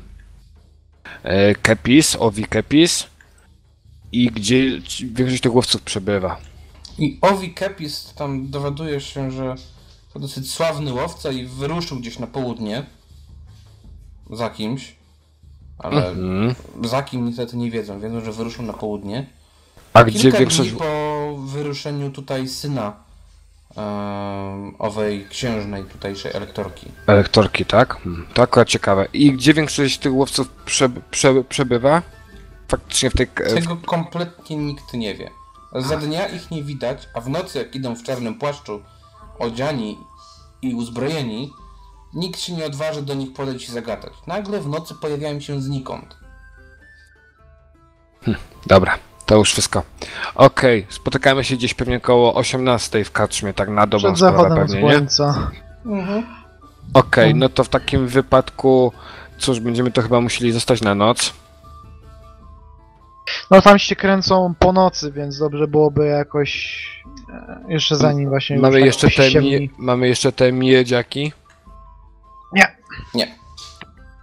e, Kepis, Owi Kepis i gdzie większość tych łowców przebywa. I Owi Kepis tam dowiaduje się, że to dosyć sławny łowca i wyruszył gdzieś na południe za kimś. Ale Mhm. za kim niestety nie wiedzą. Wiedzą, że wyruszył na południe. A gdzie Kilka większość... dni po wyruszeniu tutaj syna em, owej księżnej tutejszej elektorki. Elektorki, tak? Hmm, To akurat ciekawe. I gdzie większość tych łowców prze, prze, przebywa? Faktycznie w tej... Tego kompletnie nikt nie wie. Za dnia ich nie widać, a w nocy jak idą w czarnym płaszczu odziani i uzbrojeni, nikt się nie odważy do nich podejść i zagadać. Nagle w nocy pojawiają się znikąd. Dobra, to już wszystko. Okej, spotykamy się gdzieś pewnie koło 18 w Katrzmie, tak na dobrą Przed sprawę zachodem pewnie, nie? słońca. Okej, no to w takim wypadku, cóż, będziemy to chyba musieli zostać na noc. No tam się kręcą po nocy, więc dobrze byłoby jakoś e, jeszcze zanim właśnie Mamy już jeszcze, tak te mamy jeszcze te miedziaki? Nie.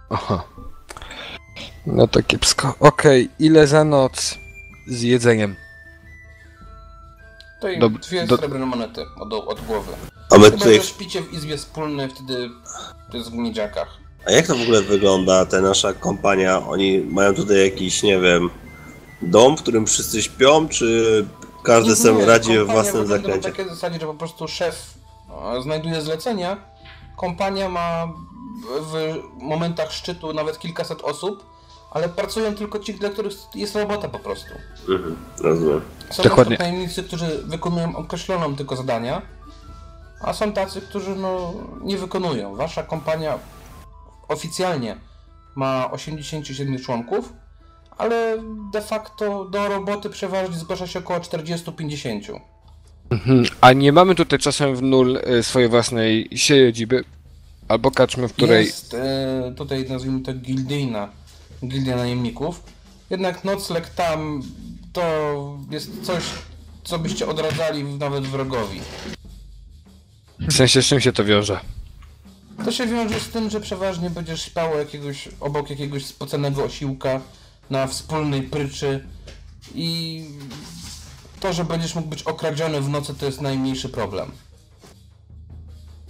Aha. No to kiepsko. Okej, ile za noc z jedzeniem? To i Do- dwie do- srebrne monety od, od głowy. A my Chyba, tutaj... że śpicie w izbie wspólnej, wtedy to jest w miedziakach. A jak to w ogóle wygląda, ta nasza kompania? Oni mają tutaj jakiś, nie wiem, dom, w którym wszyscy śpią, czy każdy sobie radzi w kompania własnym wygląda zakręcie? Na takiej zasadzie, że po prostu szef e, znajduje zlecenia, kompania ma w- momentach szczytu nawet kilkaset osób, ale pracują tylko ci, dla których jest robota po prostu. Mhm, rozumiem. Są Dokładnie. Najemnicy, którzy wykonują określoną tylko zadania, a są tacy, którzy no, nie wykonują. Wasza kompania oficjalnie ma 87 członków, ale de facto do roboty przeważnie zgłasza się około 40-50. Mhm. A nie mamy tutaj czasem w nul y, swojej własnej siedziby? Albo kaczmy, w której... Jest e, tutaj nazwijmy to gildyjna, gildia najemników. Jednak nocleg tam to jest coś, co byście odradzali nawet wrogowi. W sensie z czym się to wiąże? To się wiąże z tym, że przeważnie będziesz spał jakiegoś, obok jakiegoś spoconego osiłka na wspólnej pryczy i to, że będziesz mógł być okradziony w nocy to jest najmniejszy problem.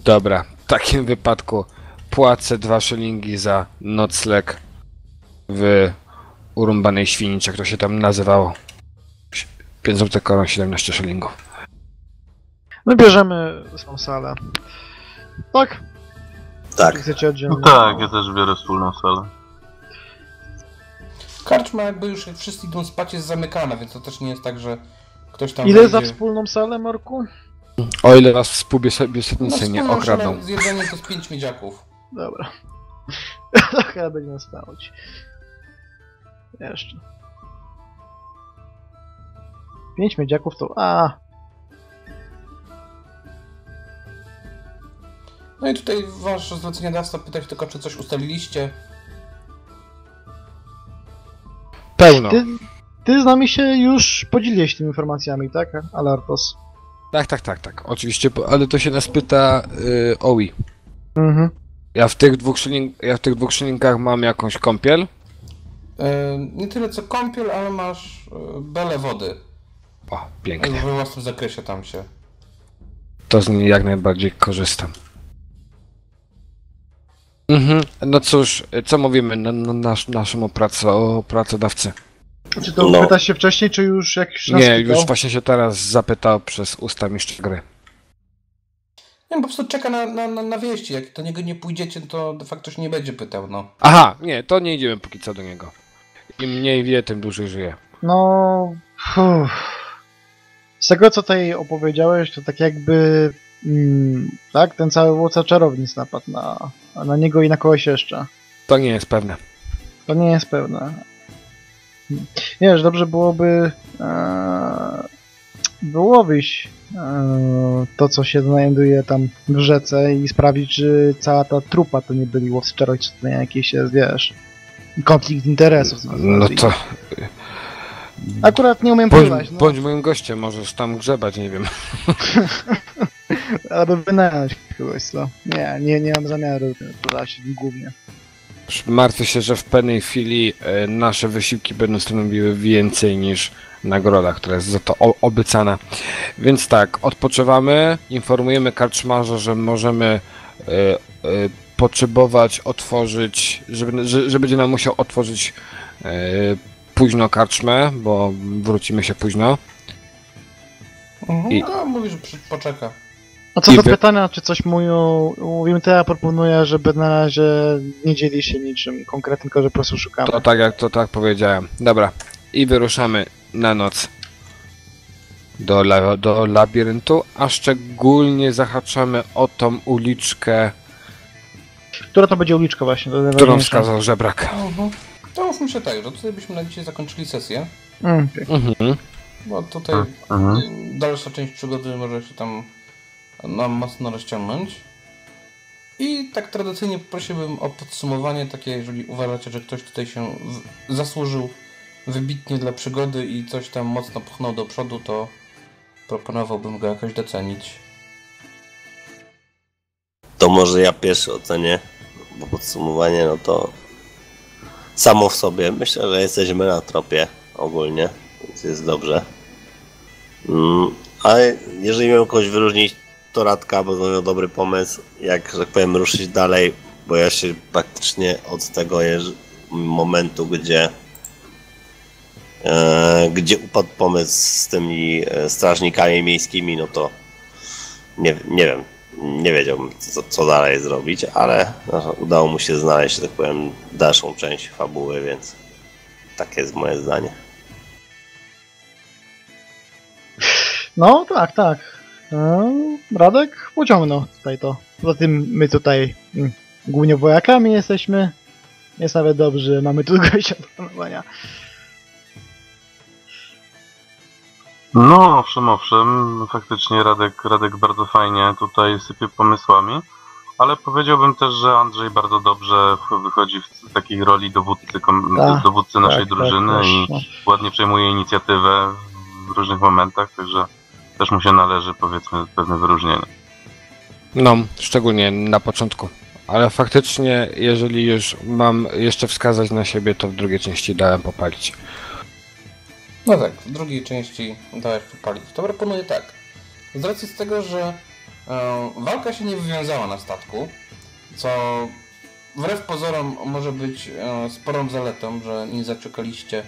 Dobra, w takim wypadku płacę dwa szylingi za nocleg w urąbanej świni, czy jak to się tam nazywało. 5 zł koron, 17 szylingów. My bierzemy swoją salę. Tak? Czy Tak. chcecie oddzielnie? No tak, ja też biorę wspólną salę. Karczma jakby już wszyscy idą spać jest zamykana, więc to też nie jest tak, że ktoś tam Ile za wejdzie. wspólną salę, Marku? O ile was No, współbiesetnicy nie wspólną okradną. szalę Z jedzeniem to z 5 miedziaków. Dobra. to chyba będzie nas stać. Jeszcze. Pięć miedziaków to... A, No i tutaj wasz zleceniodawca pyta się tylko, czy coś ustaliliście. Pełno. ty, ty z nami się już podzieliłeś tymi informacjami, tak? Alartos. Tak, tak, tak, tak. Oczywiście, bo- ale to się nas pyta y, Owi. Mhm. Ja w tych dwóch szyling, ja w tych dwóch szylingach mam jakąś kąpiel. E, nie tyle co kąpiel, ale masz e, belę wody. O, pięknie. We własnym zakresie tam się. To z niej jak najbardziej korzystam. Mhm. No cóż, co mówimy na, na nasz, naszemu praco, pracodawcy? Czy to No. pytasz się wcześniej, czy już jak się nas Nie, już właśnie się teraz zapytał przez usta mistrza gry. Nie, po prostu czeka na, na, na, na wieści. Jak do niego nie pójdziecie, to de facto się nie będzie pytał, no. Aha, nie, to nie idziemy póki co do niego. Im mniej wie, tym dłużej żyje. No... Uff. Z tego, co tutaj opowiedziałeś, to tak jakby... Mm, tak? Ten cały władca czarownic napadł na, na niego i na kogoś jeszcze. To nie jest pewne. To nie jest pewne. Wiesz, dobrze byłoby e, wyłowić e, to, co się znajduje tam w rzece i sprawdzić, czy cała ta trupa to nie byli łowcy czarownic, czy to nie jakiś jest, wiesz, konflikt interesów. No to Akurat nie umiem bądź, pływać, no, bądź moim gościem, możesz tam grzebać, nie wiem. albo wynająć kogoś, co? Nie, nie, nie mam zamiaru podać głównie. Martwię się, że w pewnej chwili e, nasze wysiłki będą stanowiły więcej niż nagroda, która jest za to obiecana. Więc tak, odpoczywamy, informujemy karczmarza, że możemy e, e, potrzebować otworzyć, że, że, że będzie nam musiał otworzyć późno karczmę, bo wrócimy się późno. Mhm. I- No, mówi, że poczeka. A co do wy- pytania, czy coś mówią, mówimy, to ja proponuję, żeby na razie nie dzieli się niczym konkretnym, tylko że po prostu szukamy. To tak jak to tak powiedziałem. Dobra. I wyruszamy na noc do, la, do labiryntu, a szczególnie zahaczamy o tą uliczkę, Która to będzie uliczka właśnie? To którą wskazał żebrak. Mhm. To mówmy się tak, że tutaj byśmy na dzisiaj zakończyli sesję, Mm. Mhm. bo tutaj Mhm. dalsza część przygody może się tam nam mocno rozciągnąć. I tak tradycyjnie poprosiłbym o podsumowanie takie, jeżeli uważacie, że ktoś tutaj się zasłużył wybitnie dla przygody i coś tam mocno pchnął do przodu, to proponowałbym go jakoś docenić. To może ja pierwszy ocenię, bo podsumowanie, no to samo w sobie myślę, że jesteśmy na tropie ogólnie, więc jest dobrze. Mm, ale jeżeli miałem kogoś wyróżnić, to Radka, bo to miał dobry pomysł, jak, że tak powiem, ruszyć dalej, bo ja się praktycznie od tego momentu, gdzie e, gdzie upadł pomysł z tymi e, strażnikami miejskimi, no to nie, nie wiem, nie wiedziałbym co, co dalej zrobić, ale no, udało mu się znaleźć, że tak powiem, dalszą część fabuły, więc Takie jest moje zdanie. No tak, tak. E, Radek pociągnął tutaj to. Poza tym my tutaj mm, głównie wojakami jesteśmy. Jest nawet dobrze, mamy tu gościa do panowania. No, owszem, owszem, faktycznie Radek, Radek bardzo fajnie tutaj sypie pomysłami, ale powiedziałbym też, że Andrzej bardzo dobrze wychodzi w takiej roli dowódcy, kom- Tak, dowódcy naszej tak, drużyny tak, i no. ładnie przejmuje inicjatywę w różnych momentach, także też mu się należy powiedzmy pewne wyróżnienie. No, szczególnie na początku. Ale faktycznie, jeżeli już mam jeszcze wskazać na siebie, to w drugiej części dałem popalić. No tak, w drugiej części dałeś popalić. To proponuję tak. Z racji z tego, że e, walka się nie wywiązała na statku, co wbrew pozorom może być e, sporą zaletą, że nie zaczekaliście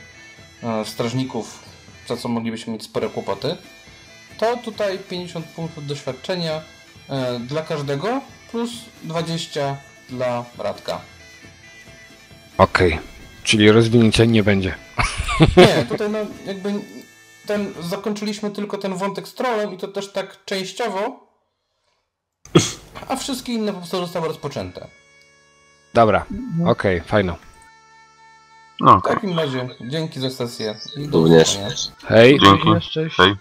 e, strażników, za co moglibyśmy mieć spore kłopoty, to tutaj 50 punktów doświadczenia e, dla każdego plus 20 dla Radka. Okej. Czyli rozwinięcia nie będzie. Nie, tutaj no jakby ten, zakończyliśmy tylko ten wątek z trollem i to też tak częściowo, a wszystkie inne po prostu zostały rozpoczęte. Dobra, okej, fajno. No, W takim razie dzięki za sesję i do Również. Hej. dzięki. Cześć. Hej.